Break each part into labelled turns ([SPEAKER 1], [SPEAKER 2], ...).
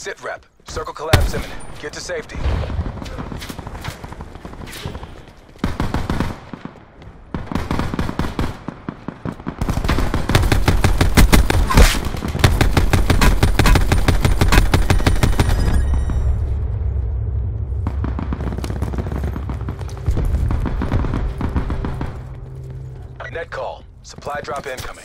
[SPEAKER 1] Sit rep. Circle collapse imminent. Get to safety. Net call. Supply drop incoming.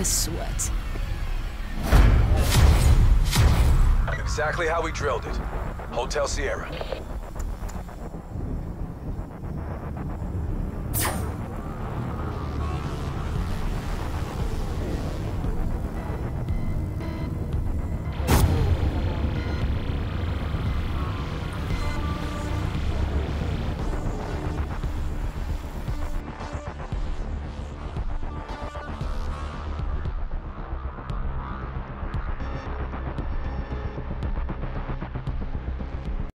[SPEAKER 2] A sweat.
[SPEAKER 1] Exactly how we drilled it. Hotel Sierra.